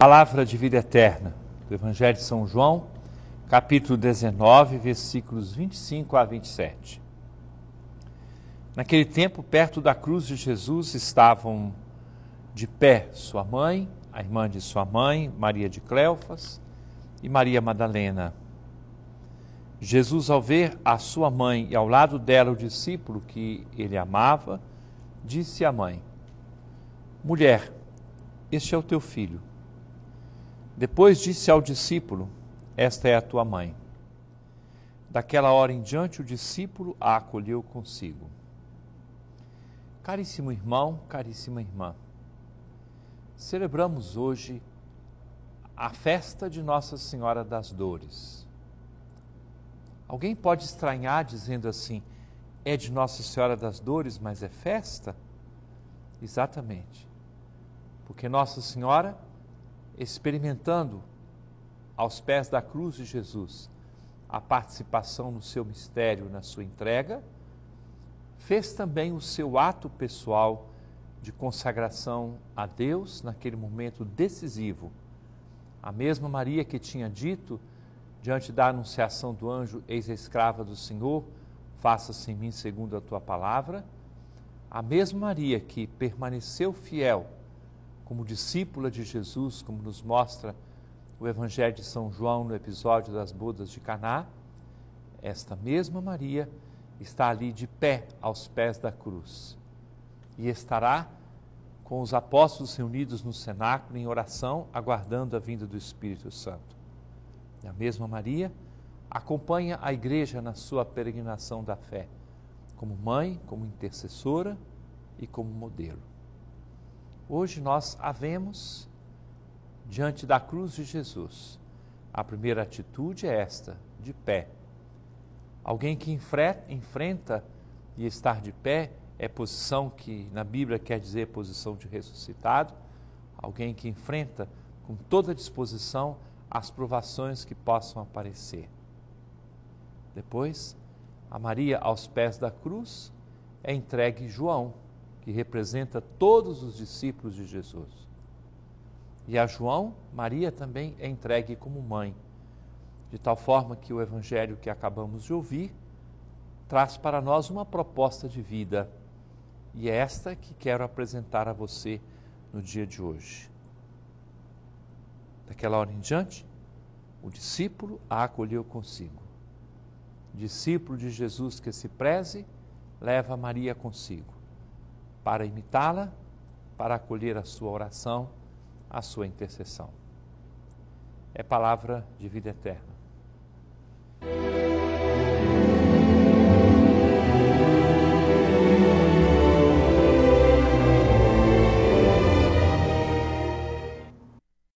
Palavra de vida eterna do Evangelho de São João, capítulo 19, versículos 25 a 27. Naquele tempo, perto da cruz de Jesus, estavam de pé sua mãe, a irmã de sua mãe, Maria de Cleofas, e Maria Madalena. Jesus, ao ver a sua mãe e ao lado dela o discípulo que ele amava, disse à mãe: Mulher, este é o teu filho. Depois disse ao discípulo: Esta é a tua mãe. Daquela hora em diante, o discípulo a acolheu consigo. Caríssimo irmão, caríssima irmã, celebramos hoje a festa de Nossa Senhora das Dores. Alguém pode estranhar dizendo assim: é de Nossa Senhora das Dores, mas é festa? Exatamente. Porque Nossa Senhora, experimentando aos pés da cruz de Jesus a participação no seu mistério, na sua entrega, fez também o seu ato pessoal de consagração a Deus naquele momento decisivo. A mesma Maria que tinha dito, diante da anunciação do anjo, eis a escrava do Senhor, faça-se em mim segundo a tua palavra, a mesma Maria que permaneceu fiel como discípula de Jesus, como nos mostra o Evangelho de São João no episódio das bodas de Caná, esta mesma Maria está ali de pé aos pés da cruz e estará com os apóstolos reunidos no cenáculo em oração, aguardando a vinda do Espírito Santo. E a mesma Maria acompanha a igreja na sua peregrinação da fé, como mãe, como intercessora e como modelo. Hoje nós a vemos diante da cruz de Jesus. A primeira atitude é esta, de pé. Alguém que enfrenta e estar de pé é posição que na Bíblia quer dizer posição de ressuscitado, alguém que enfrenta com toda disposição as provações que possam aparecer. Depois, a Maria aos pés da cruz é entregue João, que representa todos os discípulos de Jesus. E a João, Maria também é entregue como mãe, de tal forma que o evangelho que acabamos de ouvir traz para nós uma proposta de vida e é esta que quero apresentar a você no dia de hoje. Daquela hora em diante, o discípulo a acolheu consigo. Discípulo de Jesus que se preze, leva Maria consigo, para imitá-la, para acolher a sua oração, a sua intercessão. É palavra de vida eterna.